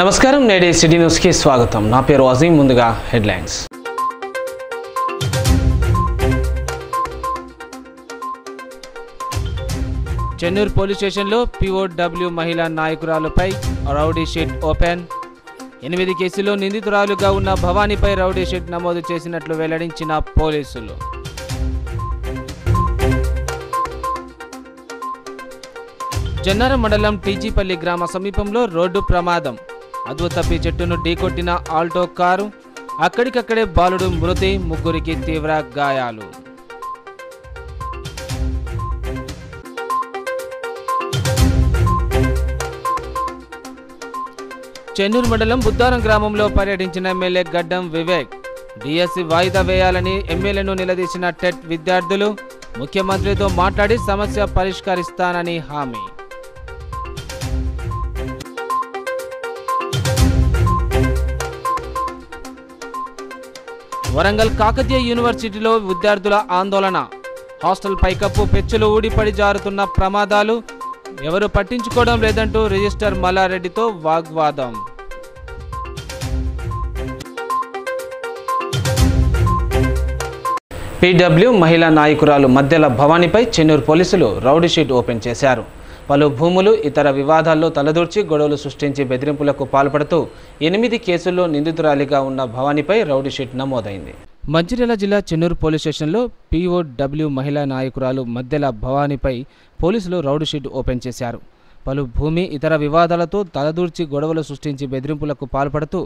నమస్కారం నేడే సిటీ న్యూస్కి స్వాగతం. నా పేరు అజీం ముందుగా హెడ్లైన్స్. చెన్నూరు పోలీస్ స్టేషన్లో పిఓడబ్ల్యూ మహిళా నాయకురాలుపై రౌడీ షీట్ ఓపెన్. ఎనిమిది కేసుల్లో నిందితురాలుగా ఉన్న భవానీపై రౌడీ షీట్ నమోదు చేసినట్లు వెల్లడించిన పోలీసులు. జన్నారం మండలం టీజీపల్లి గ్రామ సమీపంలో రోడ్డు ప్రమాదం. అదువ తప్పి చెట్టును ఢీకొట్టిన ఆల్టో కారు అక్కడికక్కడే బాలుడు మృతి ముగ్గురికి తీవ్ర గాయాలు. చెన్నూరు మండలం బుద్దారం గ్రామంలో పర్యటించిన ఎమ్మెల్యే గడ్డం వివేక్. డిఎస్సి వాయిదా వేయాలని ఎమ్మెల్యేను నిలదీసిన టెట్ విద్యార్థులు ముఖ్యమంత్రితో మాట్లాడి సమస్య పరిష్కరిస్తానని హామీ. వరంగల్ కాకతీయ యూనివర్సిటీలో విద్యార్థుల ఆందోళన. హాస్టల్ పైకప్పు పెచ్చులు ఊడిపడి జారుతున్న ప్రమాదాలు ఎవరు పట్టించుకోవడం లేదంటూ రిజిస్టర్ మల్లారెడ్డితో వాగ్వాదం. పీడబ్ల్యూ మహిళా నాయకురాలు మధ్యల భవానీపై చెన్నూరు పోలీసులు రౌడీ షీట్ ఓపెన్ చేశారు. పలు భూములు ఇతర వివాదాల్లో తలదూర్చి గొడవలు సృష్టించి బెదిరింపులకు పాల్పడుతూ ఎనిమిది కేసుల్లో నిందితురాలిగా ఉన్న భవానీపై రౌడీషీట్ నమోదైంది. మంచిర్యాల జిల్లా చెన్నూరు పోలీస్ స్టేషన్లో పీఓడబ్ల్యూ మహిళా నాయకురాలు మధ్యల భవానీపై పోలీసులు రౌడీషీట్ ఓపెన్ చేశారు. పలు భూమి ఇతర వివాదాలతో తలదూర్చి గొడవలు సృష్టించి బెదిరింపులకు పాల్పడుతూ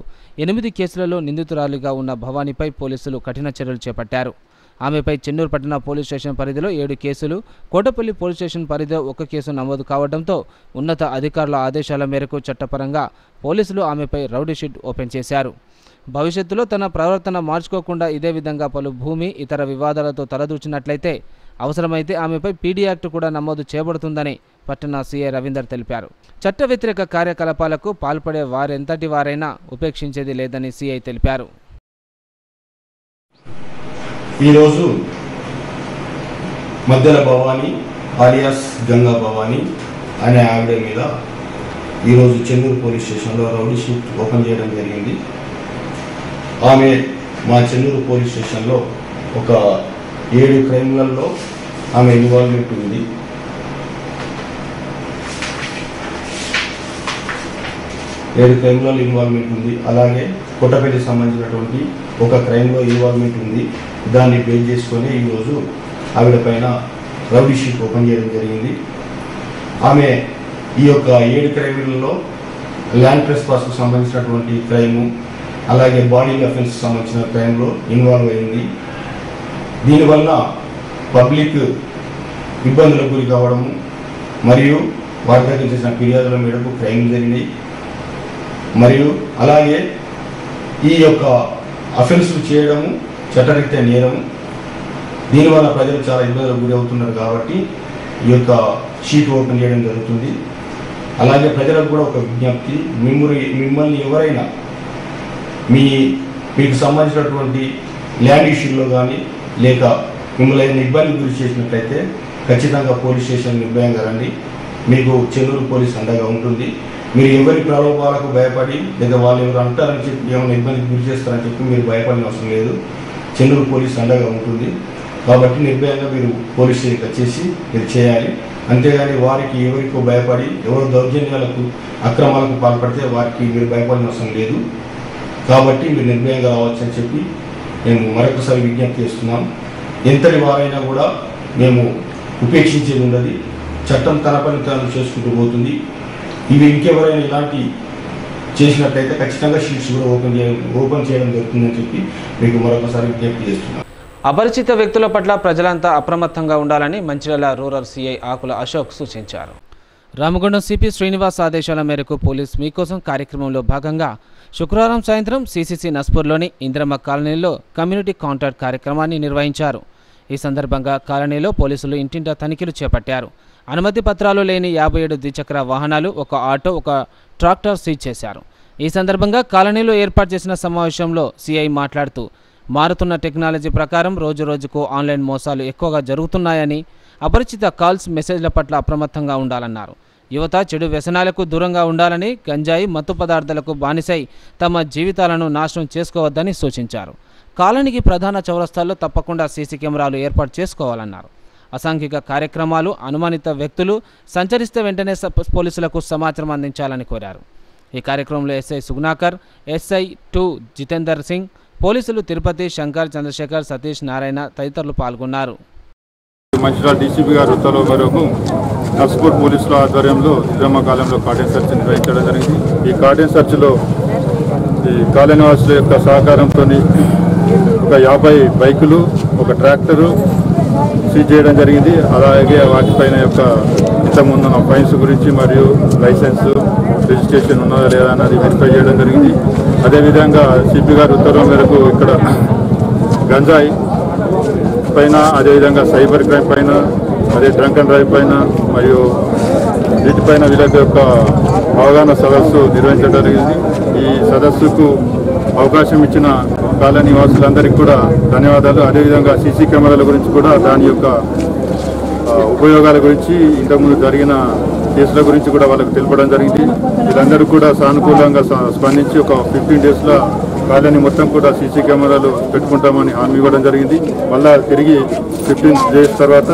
ఎనిమిది కేసులలో నిందితురాలిగా ఉన్న భవానీపై పోలీసులు కఠిన చర్యలు చేపట్టారు. ఆమెపై చెన్నూరు పట్టణ పోలీస్ స్టేషన్ పరిధిలో ఏడు కేసులు కోటపల్లి పోలీస్ స్టేషన్ పరిధిలో ఒక కేసు నమోదు కావడంతో ఉన్నత అధికారుల ఆదేశాల మేరకు చట్టపరంగా పోలీసులు ఆమెపై రౌడీ షీట్ ఓపెన్ చేశారు. భవిష్యత్తులో తన ప్రవర్తన మార్చుకోకుండా ఇదే విధంగా పలు భూమి ఇతర వివాదాలతో తలదూచినట్లయితే అవసరమైతే ఆమెపై పీడీ యాక్ట్ కూడా నమోదు చేయబడుతుందని పట్టణ సీఐ రవీందర్ తెలిపారు. చట్ట వ్యతిరేక కార్యకలాపాలకు పాల్పడే వారెంతటి వారైనా ఉపేక్షించేది లేదని సీఐ తెలిపారు. ఈరోజు మధ్యల భవాని ఆలియాస్ గంగా భవానీ అనే ఆవిడ మీద ఈరోజు చెన్నూరు పోలీస్ స్టేషన్లో రౌడీ షీట్ ఓపెన్ చేయడం జరిగింది. ఆమె మా చెన్నూరు పోలీస్ స్టేషన్లో ఒక ఏడు క్రైమ్లలో ఆమె ఇన్వాల్వ్మెంట్ ఉంది. ఏడు క్రైమ్లో ఇన్వాల్వ్మెంట్ ఉంది. అలాగే కొట్టపల్లికి సంబంధించినటువంటి ఒక క్రైమ్లో ఇన్వాల్వ్మెంట్ ఉంది. దాన్ని బేస్ చేసుకొని ఈరోజు ఆవిడ పైన రౌడీషిప్ ఓపెన్ చేయడం జరిగింది. ఆమె ఈ యొక్క ఏడు క్రైమ్లలో ల్యాండ్ ప్రెస్ పాస్కు సంబంధించినటువంటి క్రైము అలాగే బాడీ అఫెన్స్ సంబంధించిన క్రైమ్లో ఇన్వాల్వ్ అయింది. దీనివల్ల పబ్లిక్ ఇబ్బందులకు గురి కావడము మరియు వారి దగ్గర చేసిన ఫిర్యాదుల మేరకు క్రైమ్ జరిగినాయి. మరియు అలాగే ఈ యొక్క అఫెన్స్ చేయడము చట్టరీత్యా నేరము దీనివల్ల ప్రజలు చాలా ఇబ్బందులకు గురి అవుతున్నారు కాబట్టి ఈ యొక్క షీట్ ఓపెన్ చేయడం జరుగుతుంది. అలాగే ప్రజలకు కూడా ఒక విజ్ఞప్తి మిమ్మల్ని మిమ్మల్ని ఎవరైనా మీ మీకు సంబంధించినటువంటి ల్యాండ్ ఇష్యూలో కానీ లేక మిమ్మల్ని ఏదైనా ఇబ్బంది గురి చేసినట్లయితే ఖచ్చితంగా పోలీస్ స్టేషన్ నిర్భయంగా రండి మీకు చెన్నూరు పోలీస్ అండగా ఉంటుంది. మీరు ఎవరి ప్రలోభాలకు భయపడి లేదా వాళ్ళు ఎవరు అంటారని చెప్పి ఏమైనా ఇబ్బందికి గురి చేస్తారని చెప్పి మీరు భయపడిన అవసరం లేదు. చెన్నూరు పోలీస్ అండగా ఉంటుంది. కాబట్టి నిర్భయంగా మీరు పోలీస్ స్టేషన్కి వచ్చేసి మీరు చేయాలి. అంతేగాని వారికి ఎవరికో భయపడి ఎవరు దౌర్జన్యాలకు అక్రమాలకు పాల్పడితే వారికి మీరు భయపడిన అవసరం లేదు. కాబట్టి మీరు నిర్భయంగా రావచ్చు అని చెప్పి మేము మరొకసారి విజ్ఞప్తి చేస్తున్నాం. ఎంతటి వారైనా కూడా మేము ఉపేక్షించేది ఉండదు. చట్టం తన పని తాను చేసుకుంటూ పోతుంది. ఇవి ఇంకెవరైనా ఇలాంటి చేసినట్లయితే ఖచ్చితంగా షీట్స్ కూడా ఓపెన్ చేయడం ఓపెన్ చేయడం జరుగుతుందని చెప్పి మీకు మరొకసారి విజ్ఞప్తి చేస్తున్నాం అపరిచిత వ్యక్తుల పట్ల ప్రజలంతా అప్రమత్తంగా ఉండాలని మంచిర్యాల రూరల్ సీఐ ఆకుల అశోక్ సూచించారు. రామగుండం సిపి శ్రీనివాస్ ఆదేశాల మేరకు పోలీస్ మీకోసం కార్యక్రమంలో భాగంగా శుక్రవారం సాయంత్రం సిసిసి నస్పూర్లోని ఇంద్రమ్మ కాలనీలో కమ్యూనిటీ కాంటాక్ట్ కార్యక్రమాన్ని నిర్వహించారు. ఈ సందర్భంగా కాలనీలో పోలీసులు ఇంటింటా తనిఖీలు చేపట్టారు. అనుమతి పత్రాలు లేని యాభై ఏడు ద్విచక్ర వాహనాలు ఒక ఆటో ఒక ట్రాక్టర్ సీజ్ చేశారు. ఈ సందర్భంగా కాలనీలో ఏర్పాటు చేసిన సమావేశంలో సిఐ మాట్లాడుతూ మారుతున్న టెక్నాలజీ ప్రకారం రోజు రోజుకు ఆన్లైన్ మోసాలు ఎక్కువగా జరుగుతున్నాయని అపరిచిత కాల్స్ మెసేజ్ల పట్ల అప్రమత్తంగా ఉండాలన్నారు. యువత చెడు వ్యసనాలకు దూరంగా ఉండాలని గంజాయి మత్తు పదార్థాలకు బానిసై తమ జీవితాలను నాశనం చేసుకోవద్దని సూచించారు. కాలనీకి ప్రధాన చౌరస్తాల్లో తప్పకుండా సీసీ కెమెరాలు ఏర్పాటు చేసుకోవాలన్నారు. అసాంఘిక కార్యక్రమాలు అనుమానిత వ్యక్తులు సంచరిస్తే వెంటనే స- పోలీసులకు సమాచారం అందించాలని కోరారు. ఈ కార్యక్రమంలో SI Sugunakar SI two Jitender Singh పోలీసులు తిరుపతి శంకర్ చంద్రశేఖర్ సతీష్ నారాయణ తదితరులు పాల్గొన్నారు. మంచిర్యాల డీసీపీ గారు ఉత్తర్వుల మేరకు నర్స్పూర్ పోలీసుల ఆధ్వర్యంలో నిజామా కాలంలో కార్డెన్ సెర్చ్ నిర్వహించడం జరిగింది. ఈ కాటన్ సెర్చ్లో ఈ కాలనివాసుల యొక్క సహకారంతో ఒక యాభై బైకులు ఒక ట్రాక్టరు సీజ్ చేయడం జరిగింది. అలాగే వాటిపైన యొక్క ఇంతకుముందున్న ఫైన్స్ గురించి మరియు లైసెన్స్ రిజిస్ట్రేషన్ ఉన్నదా లేదా అన్నది వెరిఫై చేయడం జరిగింది. అదేవిధంగా సిపి గారి ఉత్తర్వుల మేరకు ఇక్కడ గంజాయి పైన అదేవిధంగా సైబర్ క్రైమ్ పైన అదే డ్రంక్ అండ్ డ్రైవ్ పైన మరియు వీటిపైన వీళ్ళకి యొక్క అవగాహన సదస్సు నిర్వహించడం జరిగింది. ఈ సదస్సుకు అవకాశం ఇచ్చిన కాలనీ వాసులందరికీ కూడా ధన్యవాదాలు. అదేవిధంగా సీసీ కెమెరాల గురించి కూడా దాని యొక్క ఉపయోగాల గురించి ఇంతకుముందు జరిగిన కేసుల గురించి కూడా వాళ్ళకి తెలపడం జరిగింది. వీళ్ళందరూ కూడా సానుకూలంగా స్పందించి ఒక ఫిఫ్టీన్ డేస్లో కాలనీ మొత్తం కూడా సీసీ కెమెరాలు పెట్టుకుంటామని హామీ ఇవ్వడం జరిగింది. మళ్ళా తిరిగి ఫిఫ్టీన్ డేస్ తర్వాత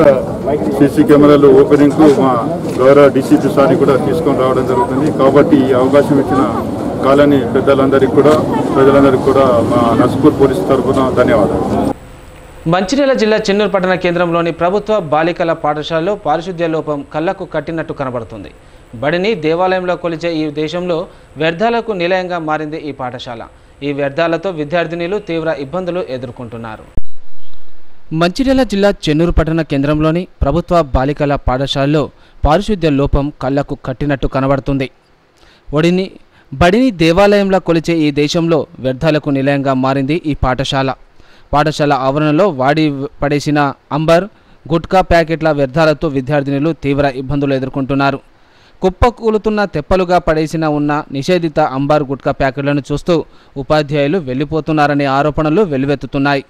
సీసీ కెమెరాలు ఓపెనింగ్కు మా గౌరవ డీసీపీ సార్ని కూడా తీసుకొని రావడం జరుగుతుంది. కాబట్టి ఈ అవకాశం ఇచ్చిన కాలనీ పెద్దలందరికీ కూడా ప్రజలందరికీ కూడా మా నస్పూర్ పోలీస్ తరఫున ధన్యవాదాలు. మంచిర్యాల జిల్లా చెన్నూరు పట్టణ కేంద్రంలోని ప్రభుత్వ బాలికల పాఠశాలలో పారిశుద్ధ్య లోపం కళ్ళకు కట్టినట్టు కనబడుతుంది. బడిని దేవాలయంలో కొలిచే ఈ దేశంలో వ్యర్థాలకు నిలయంగా మారింది ఈ పాఠశాల. ఈ వ్యర్థాలతో విద్యార్థినులు తీవ్ర ఇబ్బందులు ఎదుర్కొంటున్నారు. మంచిర్యాల జిల్లా చెన్నూరు పట్టణ కేంద్రంలోని ప్రభుత్వ బాలికల పాఠశాలలో పారిశుద్ధ్య లోపం కళ్ళకు కట్టినట్టు కనబడుతుంది. ఒడిని బడిని దేవాలయంలా కొలిచే ఈ దేశంలో వ్యర్థాలకు నిలయంగా మారింది ఈ పాఠశాల. పాఠశాల ఆవరణలో వాడి పడేసిన అంబర్ గుట్కా ప్యాకెట్ల వ్యర్థాలతో విద్యార్థినులు తీవ్ర ఇబ్బందులు ఎదుర్కొంటున్నారు. కుప్పకూలుతున్న తెప్పలుగా పడేసిన ఉన్న నిషేధిత అంబార్ గుట్కా ప్యాకెట్లను చూస్తూ ఉపాధ్యాయులు వెళ్ళిపోతున్నారనే ఆరోపణలు వెల్లువెత్తుతున్నాయి.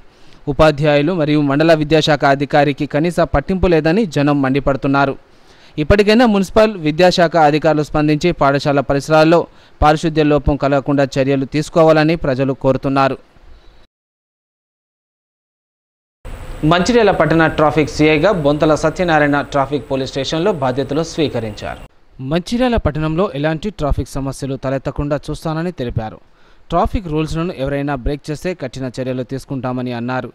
ఉపాధ్యాయులు మరియు మండల విద్యాశాఖ అధికారికి కనీస పట్టింపు లేదని జనం మండిపడుతున్నారు. ఇప్పటికైనా మున్సిపల్ విద్యాశాఖ అధికారులు స్పందించి పాఠశాల పరిసరాల్లో పారిశుద్ధ్య లోపం కలగకుండా చర్యలు తీసుకోవాలని ప్రజలు కోరుతున్నారు. మంచిర్యాల పట్టణ ట్రాఫిక్ సీఐగా బొంతల సత్యనారాయణ ట్రాఫిక్ పోలీస్ స్టేషన్లో బాధ్యతలు స్వీకరించారు. మంచిర్యాల పట్టణంలో ఎలాంటి ట్రాఫిక్ సమస్యలు తలెత్తకుండా చూస్తానని తెలిపారు. ట్రాఫిక్ రూల్స్లను ఎవరైనా బ్రేక్ చేస్తే కఠిన చర్యలు తీసుకుంటామని అన్నారు.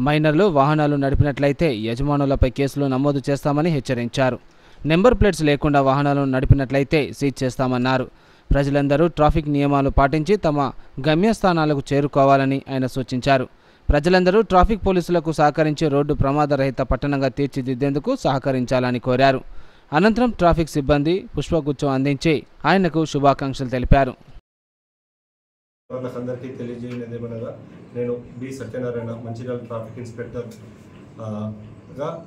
మైనర్లు వాహనాలు నడిపినట్లయితే యజమానులపై కేసులు నమోదు చేస్తామని హెచ్చరించారు. నెంబర్ ప్లేట్స్ లేకుండా వాహనాలను నడిపినట్లయితే సీజ్ చేస్తామన్నారు. ప్రజలందరూ ట్రాఫిక్ నియమాలు పాటించి తమ గమ్యస్థానాలకు చేరుకోవాలని ఆయన సూచించారు. ప్రజలందరూ ట్రాఫిక్ పోలీసులకు సహకరించి రోడ్డు ప్రమాదరహిత పట్టణంగా తీర్చిదిద్దేందుకు సహకరించాలని కోరారు. అనంతరం ట్రాఫిక్ సిబ్బంది పుష్పగుచ్చం అందించి ఆయనకు శుభాకాంక్షలు తెలిపారు. అందరికీ తెలియజేయలేదు ఏమనగా నేను బి సత్యనారాయణ మంచిర్యాల ట్రాఫిక్ ఇన్స్పెక్టర్గా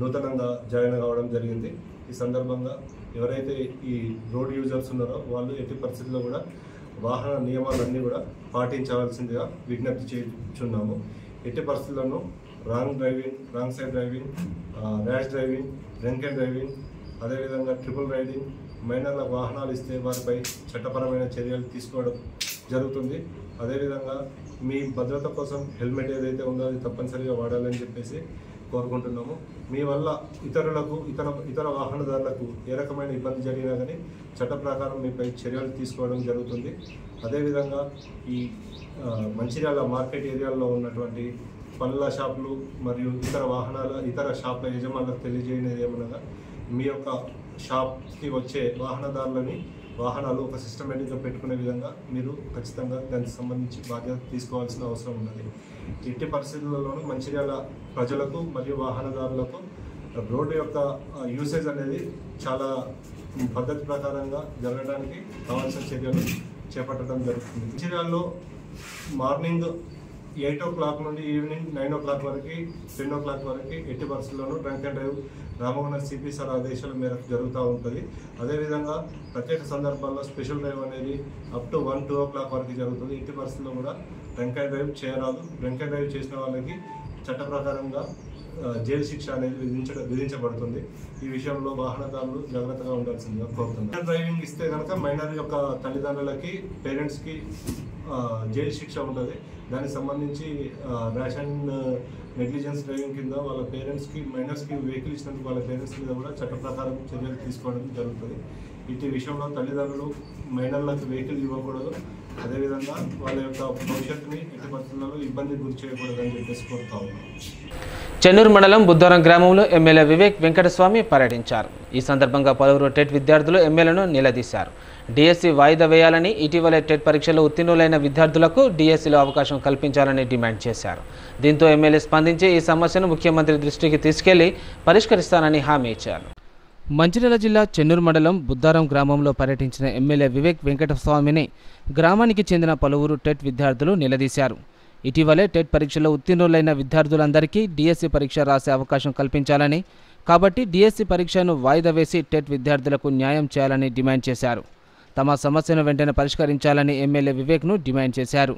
నూతనంగా జాయిన్ కావడం జరిగింది. ఈ సందర్భంగా ఎవరైతే ఈ రోడ్ యూజర్స్ ఉన్నారో వాళ్ళు ఎట్టి పరిస్థితుల్లో కూడా వాహన నియమాలన్నీ కూడా పాటించవలసిందిగా విజ్ఞప్తి చేస్తున్నాము. ఎట్టి పరిస్థితుల్లోనూ wrong driving wrong side driving rash driving drink driving అదేవిధంగా ట్రిపుల్ రైడింగ్ మైనర్ల వాహనాలు ఇస్తే వారిపై చట్టపరమైన చర్యలు తీసుకోవడం జరుగుతుంది. అదేవిధంగా మీ భద్రత కోసం హెల్మెట్ ఏదైతే ఉందో అది తప్పనిసరిగా వాడాలని చెప్పేసి కోరుకుంటున్నాము. మీ వల్ల ఇతరులకు ఇతర ఇతర వాహనదారులకు ఏ రకమైన ఇబ్బంది జరిగినా కానీ చట్ట ప్రకారం మీపై చర్యలు తీసుకోవడం జరుగుతుంది. అదేవిధంగా ఈ మంచిర్యాల మార్కెట్ ఏరియాలో ఉన్నటువంటి పళ్ళ షాపులు మరియు ఇతర వాహనాల ఇతర షాపుల యజమానులకు తెలియజేయనేది ఏమనగా మీ యొక్క షాప్కి వచ్చే వాహనదారులని వాహనాలు ఒక సిస్టమేటిక్గా పెట్టుకునే విధంగా మీరు ఖచ్చితంగా దానికి సంబంధించి బాధ్యత తీసుకోవాల్సిన అవసరం ఉన్నది. ఎట్టి పరిస్థితుల్లోనూ మంచిర్యాల ప్రజలకు మరియు వాహనదారులకు రోడ్డు యొక్క యూసేజ్ అనేది చాలా పద్ధతి ప్రకారంగా జరగడానికి కావాల్సిన చర్యలు చేపట్టడం జరుగుతుంది. మంచిర్యాలలో మార్నింగ్ ఎయిట్ ఓ క్లాక్ నుండి ఈవినింగ్ నైన్ ఓ క్లాక్ వరకు టెన్ ఓ క్లాక్ వరకు ఎట్టి పరిస్థితుల్లోనూ drunk and drive Ramagundam CP sir ఆదేశాల మేరకు జరుగుతూ ఉంటుంది. అదేవిధంగా ప్రత్యేక సందర్భాల్లో స్పెషల్ డ్రైవ్ అనేది up to one two o'clock వరకు జరుగుతుంది. ఎట్టి పరిస్థితుల్లో కూడా వెంకాయ డ్రైవ్ చేయరాదు. వెంకాయ డ్రైవ్ చేసిన వాళ్ళకి చట్ట ప్రకారంగా జైలు శిక్ష అనేది విధించడం విధించబడుతుంది. ఈ విషయంలో వాహనదారులు జాగ్రత్తగా ఉండాల్సిందిగా కోరుతున్నాను డ్రైవింగ్ ఇస్తే కనుక మైనర్ యొక్క తల్లిదండ్రులకి పేరెంట్స్కి జైలు శిక్ష ఉంటుంది. దానికి సంబంధించి ర్యాష్ అండ్ నెగ్లిజెన్స్ డ్రైవింగ్ కింద వాళ్ళ పేరెంట్స్కి మైనర్స్కి వెహికల్ ఇచ్చినందుకు వాళ్ళ పేరెంట్స్ మీద కూడా చట్ట ప్రకారం చర్యలు తీసుకోవడం జరుగుతుంది. ఇటు విషయంలో తల్లిదండ్రులు మైనర్లకు వెహికల్ ఇవ్వకూడదు. అదేవిధంగా వాళ్ళ యొక్క భవిష్యత్తుని ఎట్టి పరిస్థితుల్లో ఇబ్బంది గురి చేయకూడదని చెప్పేసి కోరుతా చెన్నూరు మండలం బుద్ధవరం గ్రామంలో ఎమ్మెల్యే వివేక్ వెంకటస్వామి పర్యటించారు. ఈ సందర్భంగా పలువురు టెట్ విద్యార్థులు ఎమ్మెల్యేను నిలదీశారు. డిఎస్సి వాయిదా వేయాలని ఇటీవలే టెట్ పరీక్షలో ఉత్తీర్ణులైన విద్యార్థులకు డిఎస్సిలో అవకాశం కల్పించాలని డిమాండ్ చేశారు. దీంతో ఎమ్మెల్యే స్పందించి ఈ సమస్యను ముఖ్యమంత్రి దృష్టికి తీసుకెళ్ళి పరిష్కరిస్తానని హామీ ఇచ్చారు. మంచిర్యాల జిల్లా చెన్నూరు మండలం బుద్ధారం గ్రామంలో పర్యటించిన ఎమ్మెల్యే వివేక్ వెంకటస్వామిని గ్రామానికి చెందిన పలువురు టెట్ విద్యార్థులు నిలదీశారు. ఇటీవలే టెట్ పరీక్షలో ఉత్తీర్ణులైన విద్యార్థులందరికీ డిఎస్సి పరీక్ష రాసే అవకాశం కల్పించాలని కాబట్టి డిఎస్సి పరీక్షను వాయిదా వేసి టెట్ విద్యార్థులకు న్యాయం చేయాలని డిమాండ్ చేశారు. తమ సమస్యను వెంటనే పరిష్కరించాలని ఎమ్మెల్యే వివేక్ను డిమాండ్ చేశారు.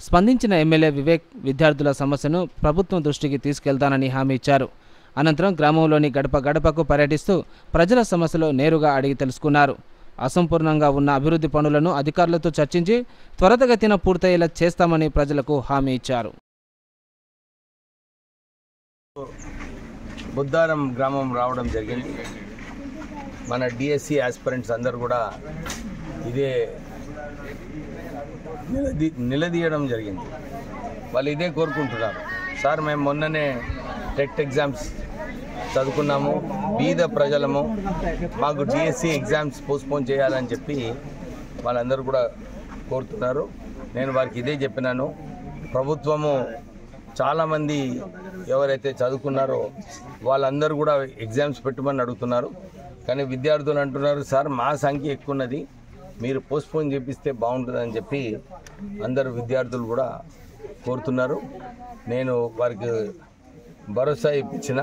స్పందించిన ఎమ్మెల్యే వివేక్ విద్యార్థుల సమస్యను ప్రభుత్వం దృష్టికి తీసుకెళ్తానని హామీ ఇచ్చారు. అనంతరం గ్రామంలోని గడప గడపకు పర్యటిస్తూ ప్రజల సమస్యలు నేరుగా అడిగి తెలుసుకున్నారు. అసంపూర్ణంగా ఉన్న అభివృద్ధి పనులను అధికారులతో చర్చించి త్వరతగతిన పూర్తయ్యేలా చేస్తామని ప్రజలకు హామీ ఇచ్చారు. బుద్ధారం గ్రామం రావడం జరిగింది. మన డిఎస్సి ఆస్పిరెంట్స్ అందరూ కూడా ఇదే నిలదీ నిలదీయడం జరిగింది. వాళ్ళు ఇదే కోరుకుంటున్నారు. సార్ మేము మొన్ననే టెట్ ఎగ్జామ్స్ చదువుకున్నాము బీద ప్రజలము మాకు డిఎస్సి ఎగ్జామ్స్ పోస్ట్పోన్ చేయాలని చెప్పి వాళ్ళందరూ కూడా కోరుతున్నారు. నేను వారికి ఇదే చెప్పినాను. ప్రభుత్వము చాలామంది ఎవరైతే చదువుకున్నారో వాళ్ళందరూ కూడా ఎగ్జామ్స్ పెట్టమని అడుగుతున్నారు. కానీ విద్యార్థులు అంటున్నారు సార్ మా సంఖ్య ఎక్కువ ఉన్నది మీరు పోస్ట్పోన్ చేపిస్తే బాగుంటుందని చెప్పి అందరు విద్యార్థులు కూడా కోరుతున్నారు. నేను వారికి భరోసా ఇప్పించిన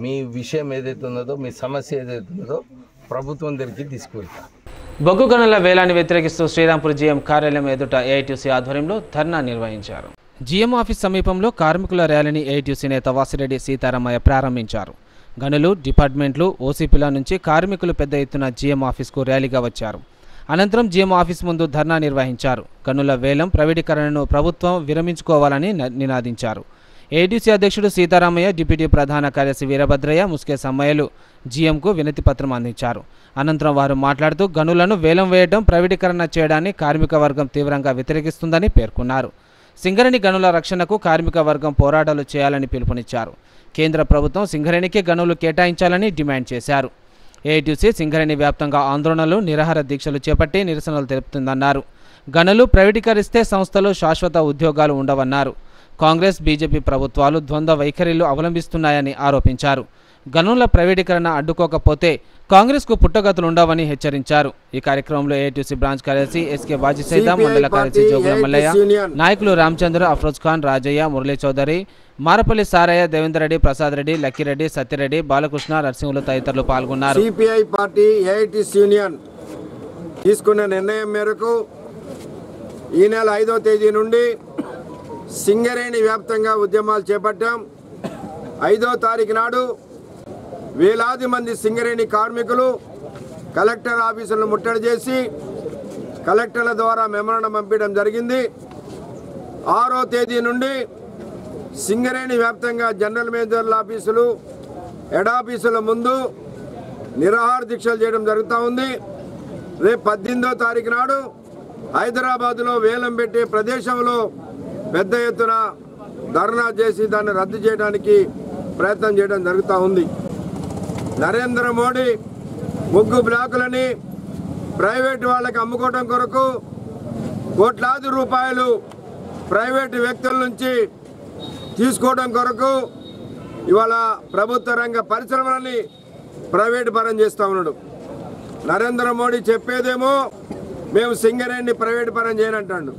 మీ విషయం ఏదైతే ఉన్నదో మీ సమస్య ఏదైతే ఉన్నదో ప్రభుత్వం దగ్గరికి తీసుకువెళ్తా. బొగ్గు గనుల వేలాన్ని వ్యతిరేకిస్తూ శ్రీరాంపూర్ జీఎం కార్యాలయం ఎదుట ఏఐటీసీ ఆధ్వర్యంలో ధర్నా నిర్వహించారు. జీఎం ఆఫీస్ సమీపంలో కార్మికుల ర్యాలీని ఏఐటీసీ నేత వాసిరెడ్డి సీతారామయ్య ప్రారంభించారు. గనులు డిపార్ట్మెంట్లు ఓసీపీల నుంచి కార్మికులు పెద్ద ఎత్తున జీఎం ఆఫీస్కు ర్యాలీగా వచ్చారు. అనంతరం జీఎం ఆఫీస్ ముందు ధర్నా నిర్వహించారు. గనుల వేలం ప్రైవేటీకరణను ప్రభుత్వం విరమించుకోవాలని నినాదించారు. ఏడీసీ అధ్యక్షుడు సీతారామయ్య డిప్యూటీ ప్రధాన కార్యదర్శి వీరభద్రయ్య ముస్కే సమ్మయ్యలు జీఎంకు వినతి పత్రం అందించారు. అనంతరం వారు మాట్లాడుతూ గనులను వేలం వేయడం ప్రైవేటీకరణ చేయడాన్ని కార్మిక వర్గం తీవ్రంగా వ్యతిరేకిస్తుందని పేర్కొన్నారు. సింగరేణి గనుల రక్షణకు కార్మిక వర్గం పోరాటాలు చేయాలని పిలుపునిచ్చారు. కేంద్ర ప్రభుత్వం సింగరేణికి గనులు కేటాయించాలని డిమాండ్ చేశారు. ఏఐటీసీ సింగరేణి వ్యాప్తంగా ఆందోళనలు నిరహార దీక్షలు చేపట్టి నిరసనలు తెలుపుతుందన్నారు. గనులు ప్రైవేటీకరిస్తే సంస్థలు శాశ్వత ఉద్యోగాలు ఉండవన్నారు. కాంగ్రెస్ బీజేపీ ప్రభుత్వాలు ద్వంద్వ వైఖరిలు అవలంబిస్తున్నాయని ఆరోపించారు. గనుల ప్రైవేటీకరణ అడ్డుకోకపోతే కాంగ్రెస్కు పుట్టగతులు ఉండవని హెచ్చరించారు. ఈ కార్యక్రమంలో ఏఐటీసీ బ్రాంచ్ కార్యదర్శి ఎస్కే బాజీ సైదా మండల కార్యదర్శి జోగుల మల్లయ్య నాయకులు రామచంద్ర అఫ్రోజ్ ఖాన్ రాజయ్య మురళీ చౌదరి మారపల్లి సారయ్య దేవేందర్ రెడ్డి ప్రసాద్ రెడ్డి లక్కిరెడ్డి సత్యరెడ్డి బాలకృష్ణ నరసింహులు తదితరులు పాల్గొన్నారు. సిపిఐ పార్టీ ఏఐటిస్ యూనియన్ తీసుకున్న నిర్ణయం మేరకు ఈ నెల ఐదో తేదీ నుండి సింగరేణి వ్యాప్తంగా ఉద్యమాలు చేపట్టాం. ఐదో తారీఖు నాడు వేలాది మంది సింగరేణి కార్మికులు కలెక్టర్ ఆఫీసులను ముట్టడి చేసి కలెక్టర్ల ద్వారా మెమరణం పంపించడం జరిగింది. ఆరో తేదీ నుండి సింగరేణి వ్యాప్తంగా జనరల్ మేనేజర్ల ఆఫీసులు హెడ్ ఆఫీసుల ముందు నిరాహార దీక్షలు చేయడం జరుగుతూ ఉంది. రేపు పద్దెనిమిదో తారీఖు నాడు హైదరాబాద్లో వేలం పెట్టే ప్రదేశంలో పెద్ద ఎత్తున ధర్నా చేసి దాన్ని రద్దు చేయడానికి ప్రయత్నం చేయడం జరుగుతూ ఉంది. నరేంద్ర మోడీ ముగ్గు బ్లాకులని ప్రైవేటు వాళ్ళకి అమ్ముకోవడం కొరకు కోట్లాది రూపాయలు ప్రైవేటు వ్యక్తుల నుంచి తీసుకోవడం కొరకు ఇవాళ ప్రభుత్వ రంగ పరిశ్రమలని ప్రైవేటు పరం చేస్తూ ఉన్నాడు. నరేంద్ర మోడీ చెప్పేదేమో మేము సింగరేణిని ప్రైవేటు పరం చేయనంటాడు.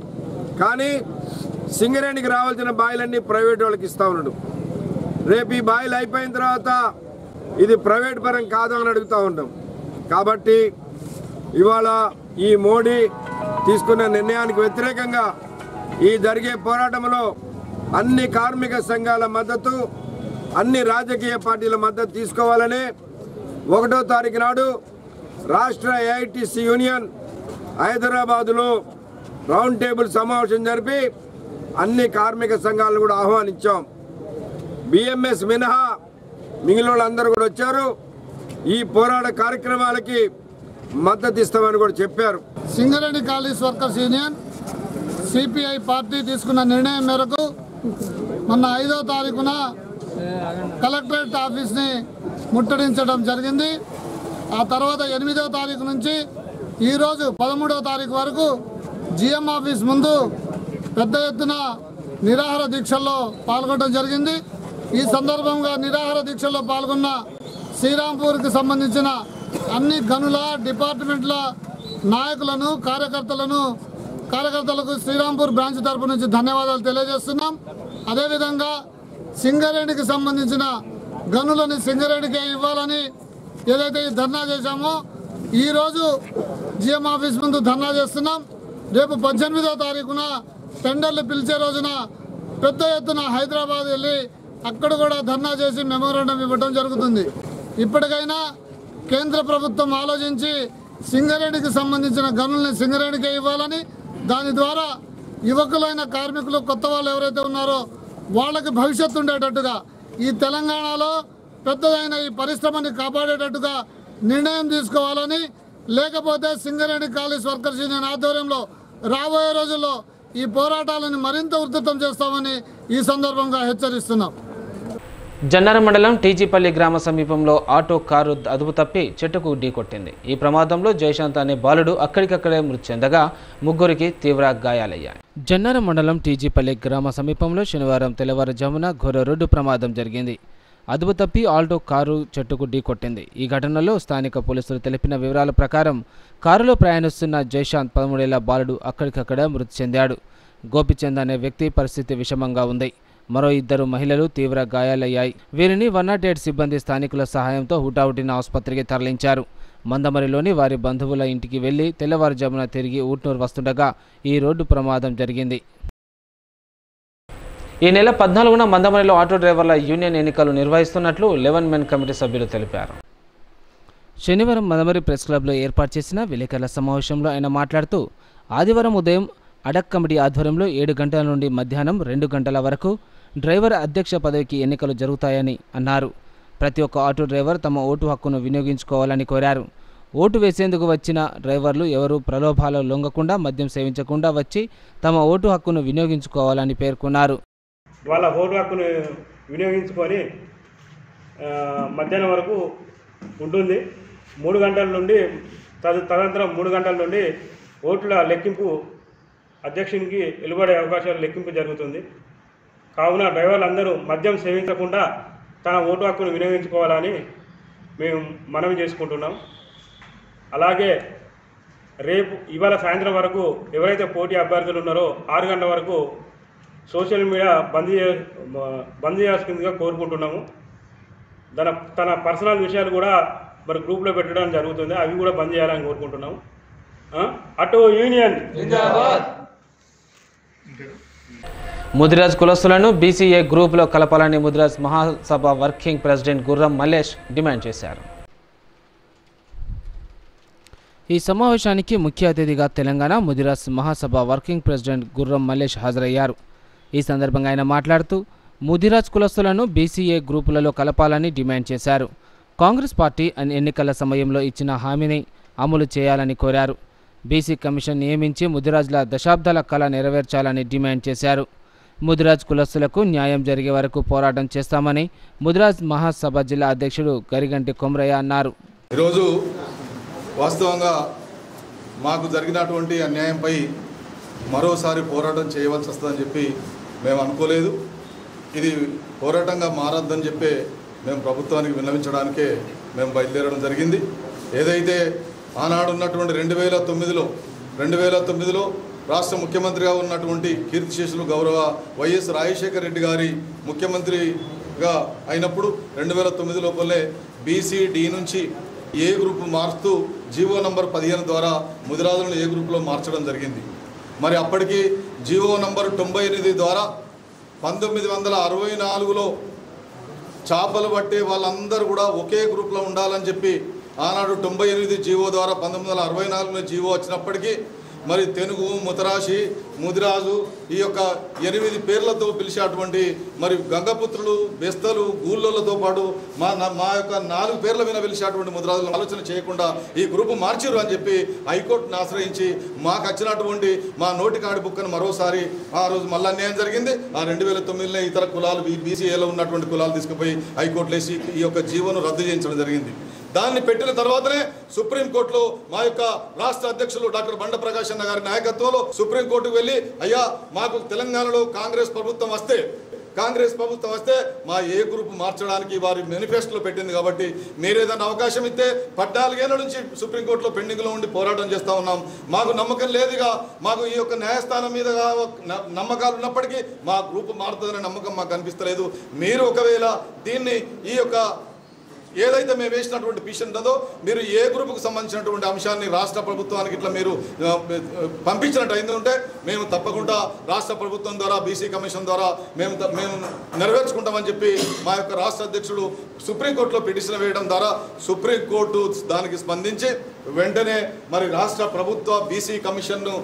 కానీ సింగరేణికి రావాల్సిన బాయిలన్నీ ప్రైవేట్ వాళ్ళకి ఇస్తా ఉన్నాడు. రేపు ఈ బాయిలు అయిపోయిన తర్వాత ఇది ప్రైవేట్ పరం కాదు అని అడుగుతూ ఉంటాం. కాబట్టి ఇవాళ ఈ మోడీ తీసుకున్న నిర్ణయానికి వ్యతిరేకంగా ఈ జరిగే పోరాటంలో అన్ని కార్మిక సంఘాల మద్దతు అన్ని రాజకీయ పార్టీల మద్దతు తీసుకోవాలని ఒకటో తారీఖు నాడు రాష్ట్ర A I T C union హైదరాబాదులో రౌండ్ టేబుల్ సమావేశం జరిపి అన్ని కార్మిక సంఘాలను కూడా ఆహ్వానించాం. బిఎంఎస్ మినహా మిగిలిన వాళ్ళందరూ కూడా వచ్చారు. ఈ పోరాట కార్యక్రమాలకి మద్దతు ఇస్తామని కూడా చెప్పారు. Singareni college workers union CPI party తీసుకున్న నిర్ణయం మేరకు మొన్న ఐదో తారీఖున కలెక్టరేట్ ఆఫీస్ని ముట్టడించడం జరిగింది. ఆ తర్వాత ఎనిమిదో తారీఖు నుంచి ఈరోజు పదమూడవ తారీఖు వరకు జిఎం ఆఫీస్ ముందు పెద్ద ఎత్తున నిరాహార దీక్షల్లో పాల్గొనడం జరిగింది. ఈ సందర్భంగా నిరాహార దీక్షల్లో పాల్గొన్న శ్రీరాంపూర్కి సంబంధించిన అన్ని గనుల డిపార్ట్మెంట్ల నాయకులను కార్యకర్తలను కార్యకర్తలకు శ్రీరాంపూర్ బ్రాంచ్ తరపు నుంచి ధన్యవాదాలు తెలియజేస్తున్నాం. అదేవిధంగా సింగరేణికి సంబంధించిన గనులని సింగరేణికే ఇవ్వాలని ఏదైతే ఈ ధర్నా చేశామో ఈరోజు జిఎం ఆఫీస్ ముందు ధర్నా చేస్తున్నాం. రేపు పద్దెనిమిదో తారీఖున టెండర్లు పిలిచే రోజున పెద్ద ఎత్తున హైదరాబాద్ వెళ్ళి అక్కడ కూడా ధర్నా చేసి మెమోరాండం ఇవ్వడం జరుగుతుంది. ఇప్పటికైనా కేంద్ర ప్రభుత్వం ఆలోచించి సింగరేణికి సంబంధించిన గనుల్ని సింగరేణికే ఇవ్వాలని దాని ద్వారా యువకులైన కార్మికులు కొత్త వాళ్ళు ఎవరైతే ఉన్నారో వాళ్ళకి భవిష్యత్తు ఉండేటట్టుగా ఈ తెలంగాణలో పెద్దదైన ఈ పరిశ్రమని కాపాడేటట్టుగా నిర్ణయం తీసుకోవాలని లేకపోతే సింగరేణి కాలేజ్ వర్కర్స్ యూనియన్ ఆధ్వర్యంలో రాబోయే రోజుల్లో ఈ పోరాటాలను మరింత ఉధృతం చేస్తామని ఈ సందర్భంగా హెచ్చరిస్తున్నాం. జన్నర మండలం టీజీపల్లి గ్రామ సమీపంలో ఆటో కారు అదుపు తప్పి చెట్టుకు ఢీకొట్టింది ఈ ప్రమాదంలో జయశాంత్ అనే బాలుడు అక్కడికక్కడే మృతి చెందగా ముగ్గురికి తీవ్ర గాయాలయ్యాయి. జన్నర మండలం టీజీపల్లి గ్రామ సమీపంలో శనివారం తెల్లవారుజామున ఘోర రోడ్డు ప్రమాదం జరిగింది. అదుపు తప్పి ఆల్టో కారు చెట్టుకు ఢీకొట్టింది ఈ ఘటనలో స్థానిక పోలీసులు తెలిపిన వివరాల ప్రకారం కారులో ప్రయాణిస్తున్న జయశాంత్ పదమూడేళ్ళ బాలుడు అక్కడికక్కడ మృతి చెందాడు. గోపిచంద్ అనే వ్యక్తి పరిస్థితి విషమంగా ఉంది. మరో ఇద్దరు మహిళలు తీవ్ర గాయాలయ్యాయి. వీరిని వన్ నాట్ ఎయిట్ సిబ్బంది స్థానికుల సహాయంతో హుటాహుటిన ఆసుపత్రికి తరలించారు. మందమరిలోని వారి బంధువుల ఇంటికి వెళ్ళి తెల్లవారుజామున తిరిగి ఊట్నూరు వస్తుండగా ఈ రోడ్డు ప్రమాదం జరిగింది. ఈ నెల పద్నాలుగున మందమరిలో ఆటో డ్రైవర్ల యూనియన్ ఎన్నికలు నిర్వహిస్తున్నట్లు లెవెన్ మెన్ కమిటీ సభ్యులు తెలిపారు. శనివారం మదమరి ప్రెస్ క్లబ్లో ఏర్పాటు చేసిన విలేకరుల సమావేశంలో ఆయన మాట్లాడుతూ ఆదివారం ఉదయం అడక్ కమిటీ ఆధ్వర్యంలో ఏడు గంటల నుండి మధ్యాహ్నం రెండు గంటల వరకు డ్రైవర్ అధ్యక్ష పదవికి ఎన్నికలు జరుగుతాయని అన్నారు. ప్రతి ఒక్క ఆటో డ్రైవర్ తమ ఓటు హక్కును వినియోగించుకోవాలని కోరారు. ఓటు వేసేందుకు వచ్చిన డ్రైవర్లు ఎవరూ ప్రలోభాలు లొంగకుండా మద్యం సేవించకుండా వచ్చి తమ ఓటు హక్కును వినియోగించుకోవాలని పేర్కొన్నారు. వాళ్ళ ఓటు హక్కును వినియోగించుకొని మధ్యాహ్నం వరకు ఉంటుంది. మూడు గంటల నుండి తద తదనంతరం మూడు గంటల నుండి ఓట్ల లెక్కింపు అధ్యక్షునికి వెలువడే అవకాశాలు లెక్కింపు జరుగుతుంది. కావున డ్రైవర్లు అందరూ మద్యం సేవించకుండా తన ఓటు హక్కును వినియోగించుకోవాలని మేము మనవి చేసుకుంటున్నాం. అలాగే రేపు ఇవాళ సాయంత్రం వరకు ఎవరైతే పోటీ అభ్యర్థులు ఉన్నారో ఆరు గంటల వరకు సోషల్ మీడియా బంద్ చే బంద్ చేయాల్సిందిగా కోరుకుంటున్నాము. తన తన పర్సనల్ విషయాలు కూడా మరి గ్రూప్లో పెట్టడం జరుగుతుంది. అవి కూడా బంద్ చేయాలని కోరుకుంటున్నాము? అటు యూనియన్. ముదిరాజ్ కులస్తులను బీసీఏ గ్రూపులో కలపాలని Mudiraj Mahasabha working president Gurram Mallesh demand చేశారు. ఈ సమావేశానికి ముఖ్య అతిథిగా తెలంగాణ ముదిరాజ్ మహాసభ వర్కింగ్ ప్రెసిడెంట్ గుర్రం మల్లేష్ హాజరయ్యారు. ఈ సందర్భంగా ఆయన మాట్లాడుతూ ముదిరాజ్ కులస్తులను బీసీఏ గ్రూపులలో కలపాలని డిమాండ్ చేశారు. కాంగ్రెస్ పార్టీ అన్ని ఎన్నికల సమయంలో ఇచ్చిన హామీని అమలు చేయాలని కోరారు. బీసీ కమిషన్ నియమించి ముదిరాజ్ల దశాబ్దాల కళ నెరవేర్చాలని డిమాండ్ చేశారు. ముదిరాజ్ కులస్తులకు న్యాయం జరిగే వరకు పోరాటం చేస్తామని ముదిరాజ్ మహాసభ జిల్లా అధ్యక్షుడు గరిగంటి కొమరయ్య అన్నారు. ఈరోజు వాస్తవంగా మాకు జరిగినటువంటి అన్యాయంపై మరోసారి పోరాటం చేయవలసి వస్తుందని చెప్పి మేము అనుకోలేదు. ఇది పోరాటంగా మారద్దని చెప్పే మేము ప్రభుత్వానికి విన్నవించడానికే మేము బయలుదేరడం జరిగింది. ఏదైతే ఆనాడు ఉన్నటువంటి రెండు వేల తొమ్మిదిలో రెండు వేల తొమ్మిదిలో రాష్ట్ర ముఖ్యమంత్రిగా ఉన్నటువంటి కీర్తిశేషులు గౌరవ వైఎస్ రాజశేఖర రెడ్డి గారి ముఖ్యమంత్రిగా అయినప్పుడు రెండు వేల తొమ్మిది లోపలే బీసీడీ నుంచి ఏ గ్రూప్ మారుస్తూ జీవో నంబర్ పదిహేను ద్వారా ముదిరాజులను ఏ గ్రూపులో మార్చడం జరిగింది. మరి అప్పటికి జీవో నంబర్ తొంభై ఎనిమిది ద్వారా పంతొమ్మిది వందల అరవై నాలుగులో చేపలు పట్టే వాళ్ళందరూ కూడా ఒకే గ్రూప్లో ఉండాలని చెప్పి ఆనాడు తొంభై ఎనిమిది జీవో ద్వారా పంతొమ్మిది వందల అరవై నాలుగులో జీవో వచ్చినప్పటికీ మరి తెనుగు ముతరాశి ముదిరాజు ఈ యొక్క ఎనిమిది పేర్లతో పిలిచేటువంటి మరి గంగపుత్రులు బెస్తలు గూళ్ళతో పాటు మా నా- మా యొక్క నాలుగు పేర్ల మీద పిలిచేటువంటి ముదిరాజులు ఆలోచన చేయకుండా ఈ గ్రూపు మార్చిరు అని చెప్పి హైకోర్టును ఆశ్రయించి మాకు వచ్చినటువంటి మా నోటి కాడి బుక్కను మరోసారి ఆ రోజు మళ్ళీ అన్యాయం జరిగింది. ఆ రెండు వేల తొమ్మిదిలో ఇతర కులాలు బీసీఏలో ఉన్నటువంటి కులాలు తీసుకుపోయి హైకోర్టులో వేసి ఈ యొక్క జీవోను రద్దు చేయించడం జరిగింది. దాన్ని పెట్టిన తర్వాతనే సుప్రీంకోర్టులో మా యొక్క రాష్ట్ర అధ్యక్షులు డాక్టర్ బండ ప్రకాష్ అన్న గారి నాయకత్వంలో సుప్రీంకోర్టుకు వెళ్ళి అయ్యా మాకు తెలంగాణలో కాంగ్రెస్ ప్రభుత్వం వస్తే కాంగ్రెస్ ప్రభుత్వం వస్తే మా ఏ గ్రూప్ మార్చడానికి వారి మేనిఫెస్టోలో పెట్టింది కాబట్టి మీరు ఏదైనా అవకాశం ఇస్తే పద్నాలుగేళ్ళ నుంచి సుప్రీంకోర్టులో పెండింగ్లో ఉండి పోరాటం చేస్తూ ఉన్నాం. మాకు నమ్మకం లేదుగా మాకు ఈ యొక్క న్యాయస్థానం మీద నమ్మకాలు ఉన్నప్పటికీ మా గ్రూప్ మారుతుందనే నమ్మకం మాకు కనిపిస్తలేదు. మీరు ఒకవేళ దీన్ని ఈ యొక్క ఏదైతే మేము వేసినటువంటి పిషన్ ఉందో మీరు ఏ గ్రూపుకు సంబంధించినటువంటి అంశాన్ని రాష్ట్ర ప్రభుత్వానికి ఇట్లా మీరు పంపించినట్టు అయింది ఉంటే మేము తప్పకుండా రాష్ట్ర ప్రభుత్వం ద్వారా బీసీ కమిషన్ ద్వారా మేము మేము నెరవేర్చుకుంటామని చెప్పి మా యొక్క రాష్ట్ర అధ్యక్షుడు సుప్రీంకోర్టులో పిటిషన్ వేయడం ద్వారా సుప్రీంకోర్టు దానికి స్పందించి వెంటనే మరి రాష్ట్ర ప్రభుత్వ బీసీ కమిషన్ను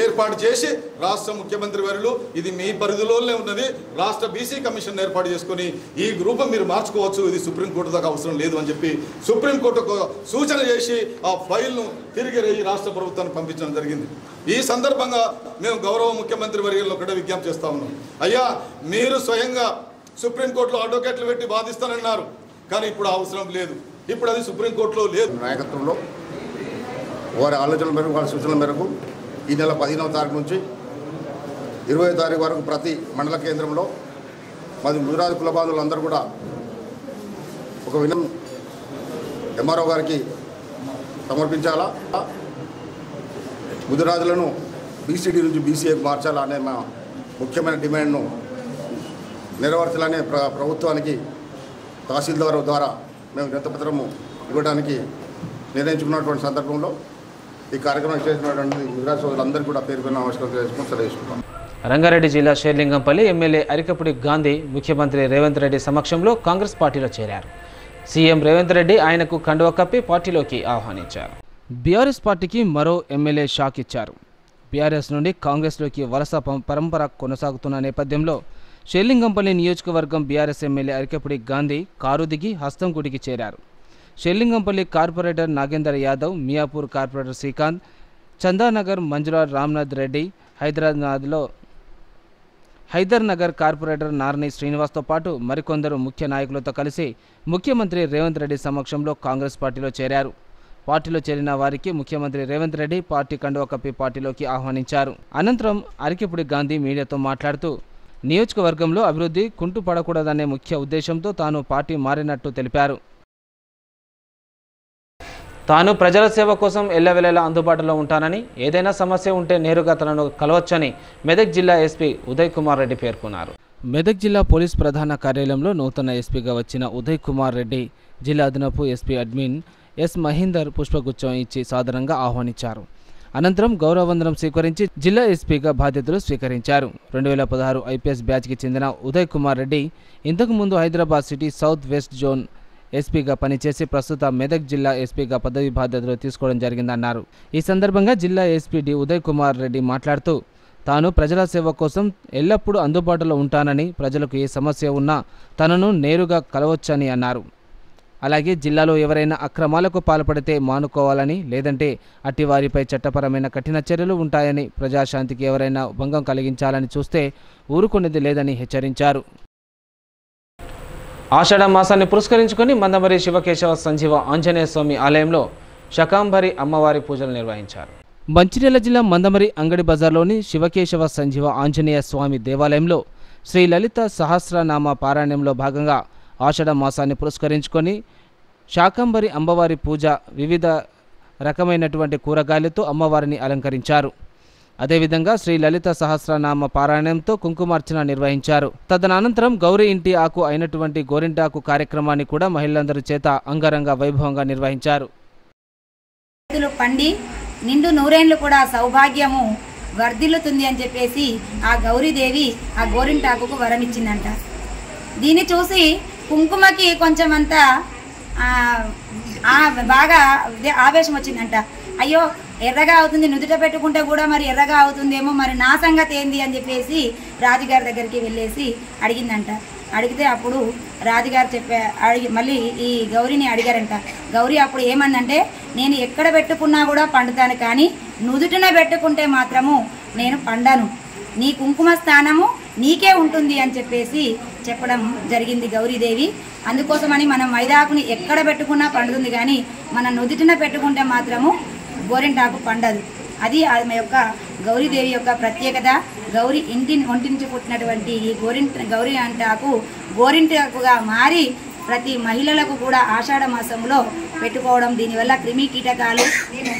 ఏర్పాటు చేసి రాష్ట్ర ముఖ్యమంత్రి వర్యులు ఇది మీ పరిధిలోనే ఉన్నది రాష్ట్ర బీసీ కమిషన్ ఏర్పాటు చేసుకొని ఈ గ్రూప్ మీరు మార్చుకోవచ్చు ఇది సుప్రీంకోర్టు దాకా అవసరం లేదు అని చెప్పి సుప్రీంకోర్టుకు సూచన చేసి ఆ ఫైల్ను తిరిగి రేయి రాష్ట్ర ప్రభుత్వానికి పంపించడం జరిగింది. ఈ సందర్భంగా మేము గౌరవ ముఖ్యమంత్రి వర్యులను ఒకటే విజ్ఞప్తి చేస్తా ఉన్నాం. అయ్యా మీరు స్వయంగా సుప్రీంకోర్టులో అడ్వకేట్లు పెట్టి బాధిస్తానన్నారు. కానీ ఇప్పుడు అవసరం లేదు. ఇప్పుడు అది సుప్రీంకోర్టులో లేదు. నాయకత్వంలో వారి ఆలోచనల మేరకు వారి సూచనల మేరకు ఈ నెల పదిహేనవ తారీఖు నుంచి ఇరవై తారీఖు వరకు ప్రతి మండల కేంద్రంలో మరి ముదిరాజు కులబాదులందరూ కూడా ఒక వినం ఎంఆర్ఓ గారికి సమర్పించాలా? ముదిరాజులను బీసీడీ నుంచి బీసీఏకి మార్చాలా అనే మా ముఖ్యమైన డిమాండ్ను నెరవేర్చాలనే ప్ర ప్రభుత్వానికి తహసీల్దార్ ద్వారా మేము వినతపత్రము ఇవ్వడానికి నిర్ణయించుకున్నటువంటి సందర్భంలో ఈ కార్యక్రమం చేసినటువంటి ముదిరాజు సోదరులందరికీ కూడా పేరు నమస్కారం చేసుకుని సెలవుకుంటాం రంగారెడ్డి జిల్లా షేర్లింగంపల్లి ఎమ్మెల్యే అరికపుడి గాంధీ ముఖ్యమంత్రి రేవంత్ రెడ్డి సమక్షంలో కాంగ్రెస్ పార్టీలో చేరారు. సీఎం రేవంత్ రెడ్డి ఆయనకు కండువ కప్పి పార్టీలోకి ఆహ్వానించారు. బీఆర్ఎస్ పార్టీకి మరో ఎమ్మెల్యే షాక్ ఇచ్చారు. బీఆర్ఎస్ నుండి కాంగ్రెస్లోకి వలస పం- పరంపర కొనసాగుతున్న నేపథ్యంలో షేర్లింగంపల్లి నియోజకవర్గం BRS MLA Arikapudi Gandhi car దిగి హస్తంగుడికి చేరారు. షెల్లింగంపల్లి కార్పొరేటర్ నాగేందర్ యాదవ్ మియాపూర్ కార్పొరేటర్ శ్రీకాంత్ చందానగర్ మంజులార్ రామ్నాథ్ రెడ్డి హైదరాబాద్లో హైదర్ నగర్ కార్పొరేటర్ నారని శ్రీనివాస్తో పాటు మరికొందరు ముఖ్య నాయకులతో కలిసి ముఖ్యమంత్రి రేవంత్ రెడ్డి సమక్షంలో కాంగ్రెస్ పార్టీలో చేరారు. పార్టీలో చేరిన వారికి ముఖ్యమంత్రి రేవంత్ రెడ్డి పార్టీ కండువా కప్పి పార్టీలోకి ఆహ్వానించారు. అనంతరం అరికిపుడి గాంధీ మీడియాతో మాట్లాడుతూ నియోజకవర్గంలో అభివృద్ధి కుంటుపడకూడదనే ముఖ్య ఉద్దేశంతో తాను పార్టీ మారినట్టు తెలిపారు. తాను ప్రజల సేవ కోసం ఎల్లవెల్లలా అందుబాటులో ఉంటానని ఏదైనా సమస్య ఉంటే నేరుగా తనను కలవచ్చని మెదక్ జిల్లా ఎస్పీ ఉదయ్ కుమార్ రెడ్డి పేర్కొన్నారు. మెదక్ జిల్లా పోలీస్ ప్రధాన కార్యాలయంలో నూతన ఎస్పీగా వచ్చిన ఉదయ్ కుమార్ రెడ్డి జిల్లా అదనపు ఎస్పీ అడ్మిన్ ఎస్ మహేందర్ పుష్పగుచ్చం ఇచ్చి సాధారణంగా ఆహ్వానించారు. అనంతరం గౌరవవందనం స్వీకరించి జిల్లా ఎస్పీగా బాధ్యతలు స్వీకరించారు. రెండు వేల పదహారు ఐపీఎస్ బ్యాచ్కి చెందిన ఉదయ్ కుమార్ రెడ్డి ఇంతకుముందు Hyderabad city south west zone ఎస్పీగా పనిచేసి ప్రస్తుత మెదక్ జిల్లా ఎస్పీగా పదవి బాధ్యతలు తీసుకోవడం జరిగిందన్నారు. ఈ సందర్భంగా జిల్లా ఎస్పీ డి ఉదయ్ కుమార్ రెడ్డి మాట్లాడుతూ తాను ప్రజల సేవ కోసం ఎల్లప్పుడూ అందుబాటులో ఉంటానని ప్రజలకు ఏ సమస్య ఉన్నా తనను నేరుగా కలవచ్చని అన్నారు. అలాగే జిల్లాలో ఎవరైనా అక్రమాలకు పాల్పడితే మానుకోవాలని లేదంటే అట్టి వారిపై చట్టపరమైన కఠిన చర్యలు ఉంటాయని ప్రజాశాంతికి ఎవరైనా భంగం కలిగించాలని చూస్తే ఊరుకునేది లేదని హెచ్చరించారు. ఆషాఢ మాసాన్ని పురస్కరించుకొని మందమరి శివకేశవ సంజీవ ఆంజనేయ స్వామి ఆలయంలో శకాంబరి అమ్మవారి పూజలు నిర్వహించారు. మంచిర్యాల జిల్లా మందమరి అంగడి బజార్లోని శివకేశవ సంజీవ ఆంజనేయ స్వామి దేవాలయంలో శ్రీ లలిత సహస్రనామ పారాయణంలో భాగంగా ఆషాఢ మాసాన్ని పురస్కరించుకొని శాకంబరి అమ్మవారి పూజ వివిధ రకమైనటువంటి కూరగాయలతో అమ్మవారిని అలంకరించారు. అదేవిధంగా శ్రీ లలిత సహస్రనామ పారాయణంతో కుంకుమార్చన నిర్వహించారు. తదనంతరం గౌరీ ఇంటి ఆకు అయినటువంటి గోరింటాకు కార్యక్రమాన్ని కూడా మహిళలందరి చేత అంగరంగ వైభవంగా నిర్వహించారు. పండి నిండు నూరేళ్ళు కూడా సౌభాగ్యము వర్ధిల్లుతుంది అని చెప్పేసి ఆ గౌరీదేవి ఆ గోరింటాకుకు వరమిచ్చిందంట. దీన్ని చూసి కుంకుమకి కొంచెం అంతా బాగా ఆవేశం వచ్చిందంట. అయ్యో ఎర్రగా అవుతుంది నుదుట పెట్టుకుంటే కూడా మరి ఎర్రగా అవుతుందేమో మరి నా సంగతి ఏంది అని చెప్పేసి రాజుగారి దగ్గరికి వెళ్ళేసి అడిగిందంట. అడిగితే అప్పుడు రాజుగారు చెప్పే అడిగి మళ్ళీ ఈ గౌరీని అడిగారంట. గౌరీ అప్పుడు ఏమందంటే నేను ఎక్కడ పెట్టుకున్నా కూడా పండుతాను కానీ నుదుటిన పెట్టుకుంటే మాత్రము నేను పండను. నీ కుంకుమ స్థానము నీకే ఉంటుంది అని చెప్పేసి చెప్పడం జరిగింది గౌరీదేవి. అందుకోసమని మనం మైదాకుని ఎక్కడ పెట్టుకున్నా పండుతుంది కానీ మన నుదుటిన పెట్టుకుంటే మాత్రము గోరింటాకు పండదు. అది ఆమె యొక్క గౌరీదేవి యొక్క ప్రత్యేకత. గౌరీ ఇంటి ఒంటించి పుట్టినటువంటి ఈ గోరింట గౌరీ అంటాకు గోరింటాకుగా మారి ప్రతి మహిళలకు కూడా ఆషాఢ మాసంలో పెట్టుకోవడం దీనివల్ల క్రిమి కీటకాలు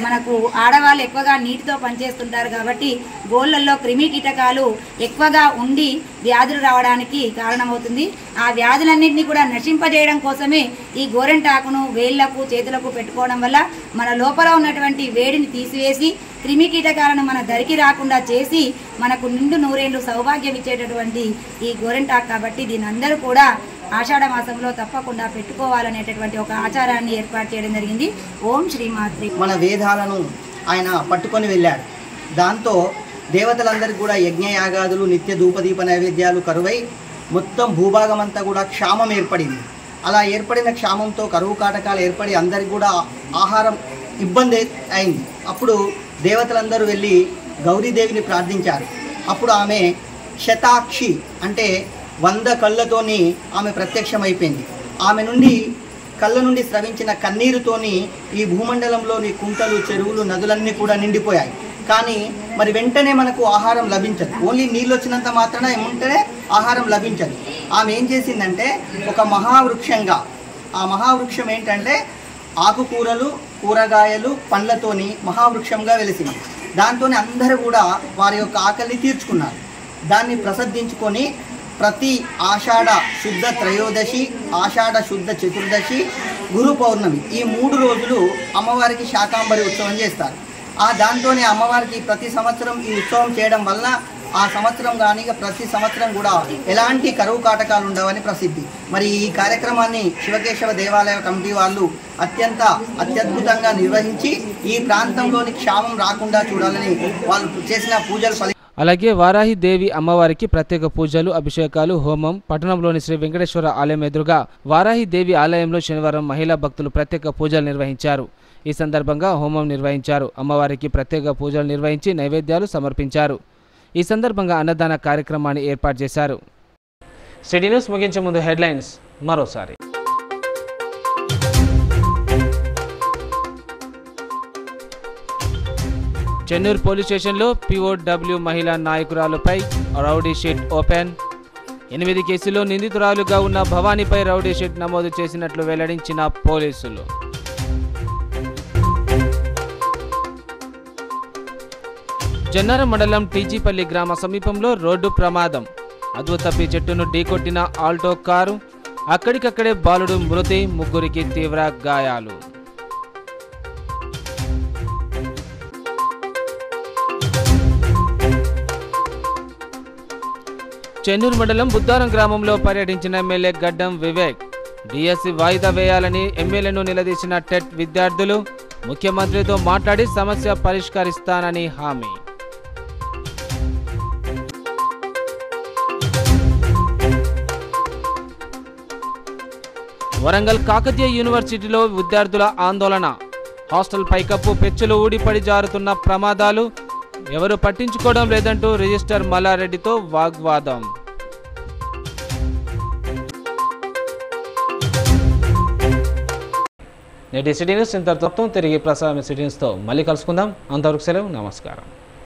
మనకు ఆడవాళ్ళు ఎక్కువగా నీటితో పనిచేస్తుంటారు కాబట్టి గోళ్ళల్లో క్రిమి కీటకాలు ఎక్కువగా ఉండి వ్యాధులు రావడానికి కారణమవుతుంది. ఆ వ్యాధులన్నింటినీ కూడా నశింపజేయడం కోసమే ఈ గోరెంటాకును వేళ్ళకు చేతులకు పెట్టుకోవడం వల్ల మన లోపల ఉన్నటువంటి వేడిని తీసివేసి క్రిమి కీటకాలను మన దరికి రాకుండా చేసి మనకు నిండు నూరేళ్ళు సౌభాగ్యం ఇచ్చేటటువంటి ఈ గోరెంటాకు కాబట్టి దీని అందరూ కూడా ఆషాఢ మాసంలో తప్పకుండా పెట్టుకోవాలనేటటువంటి ఒక ఆచారాన్ని ఏర్పాటు చేయడం జరిగింది. ఓం శ్రీమాత్రి. మన వేదాలను ఆయన పట్టుకొని వెళ్ళాడు. దాంతో దేవతలందరికీ కూడా యజ్ఞయాగాదులు నిత్య ధూపదీప నైవేద్యాలు కరువై మొత్తం భూభాగం అంతా కూడా క్షామం ఏర్పడింది. అలా ఏర్పడిన క్షామంతో కరువు కాటకాలు ఏర్పడి అందరికి కూడా ఆహారం ఇబ్బంది అయింది. అప్పుడు దేవతలందరూ వెళ్ళి గౌరీదేవిని ప్రార్థించారు. అప్పుడు ఆమె శతాక్షి అంటే వంద కళ్ళతోని ఆమె ప్రత్యక్షమైపోయింది. ఆమె నుండి కళ్ళ నుండి స్రవించిన కన్నీరుతోని ఈ భూమండలంలోని కుంటలు చెరువులు నదులన్నీ కూడా నిండిపోయాయి. కానీ మరి వెంటనే మనకు ఆహారం లభించదు. ఓన్లీ నీళ్ళు వచ్చినంత మాత్రాన ఏముంటేనే ఆహారం లభించదు. ఆమె ఏం చేసిందంటే ఒక మహావృక్షంగా ఆ మహావృక్షం ఏంటంటే ఆకుకూరలు కూరగాయలు పండ్లతోని మహావృక్షంగా వెలిసింది. దాంతోనే అందరూ కూడా వారి యొక్క ఆకలిని తీర్చుకున్నారు. దాన్ని ప్రసిద్ధించుకొని ప్రతి ఆషాఢ శుద్ధ త్రయోదశి ఆషాఢ శుద్ధ చతుర్దశి గురు పౌర్ణమి. ఈ మూడు రోజులు అమ్మవారికి శాకాంబరి ఉత్సవం చేస్తారు. ఆ దాంతోనే అమ్మవారికి ప్రతి సంవత్సరం ఈ ఉత్సవం చేయడం వల్ల ఆ సంవత్సరం కానీ ప్రతి సంవత్సరం కూడా ఎలాంటి కరువు కాటకాలు ఉండవని ప్రసిద్ధి. మరి ఈ కార్యక్రమాన్ని శివకేశవ దేవాలయ కమిటీ వాళ్ళు అత్యంత అత్యద్భుతంగా నిర్వహించి ఈ ప్రాంతంలోని క్షామం రాకుండా చూడాలని వాళ్ళు చేసిన పూజలు అలాగే వారాహి దేవి అమ్మవారికి ప్రత్యేక పూజలు అభిషేకాలు హోమం పట్టణంలోని శ్రీ వెంకటేశ్వర ఆలయం ఎదురుగా వారాహి దేవి ఆలయంలో శనివారం మహిళా భక్తులు ప్రత్యేక పూజలు నిర్వహించారు. ఈ సందర్భంగా హోమం నిర్వహించారు. అమ్మవారికి ప్రత్యేక పూజలు నిర్వహించి నైవేద్యాలు సమర్పించారు. ఈ సందర్భంగా అన్నదాన కార్యక్రమాన్ని ఏర్పాటు చేశారు. సిటీ న్యూస్ ముగించే ముందు హెడ్లైన్స్ మరోసారి. చెన్నూరు పోలీస్ స్టేషన్లో పిఓడబ్ల్యూ మహిళా నాయకురాలుపై రౌడీ షీట్ ఓపెన్. ఎనిమిది కేసుల్లో నిందితురాలుగా ఉన్న భవానీపై రౌడీ షీట్ నమోదు చేసినట్లు వెల్లడించిన పోలీసులు. జన్నారం మండలం టీజీపల్లి గ్రామ సమీపంలో రోడ్డు ప్రమాదం. అద్భుతపి చెట్టును ఢీకొట్టిన ఆల్టో కారు అక్కడికక్కడే బాలుడు మృతి ముగ్గురికి తీవ్ర గాయాలు. చెన్నూరు మండలం బుద్దారం గ్రామంలో పర్యటించిన ఎమ్మెల్యే గడ్డం వివేక్. డిఎస్సి వాయిదా వేయాలని ఎమ్మెల్యేను నిలదీసిన టెట్ విద్యార్థులు ముఖ్యమంత్రితో మాట్లాడి సమస్య పరిష్కరిస్తానని హామీ. వరంగల్ కాకతీయ యూనివర్సిటీలో విద్యార్థుల ఆందోళన. హాస్టల్ పైకప్పు పెచ్చులు ఊడిపడి జారుతున్న ప్రమాదాలు ఎవరు పట్టించుకోవడం లేదంటూ రిజిస్టర్ మల్లారెడ్డితో వాగ్వాదం. నేటి సిటీ న్యూస్ ఇంతటితో తిరిగి ప్రసారం సిటీ న్యూస్తో మళ్ళీ కలుసుకుందాం. అంతవరకు సెలవు నమస్కారం.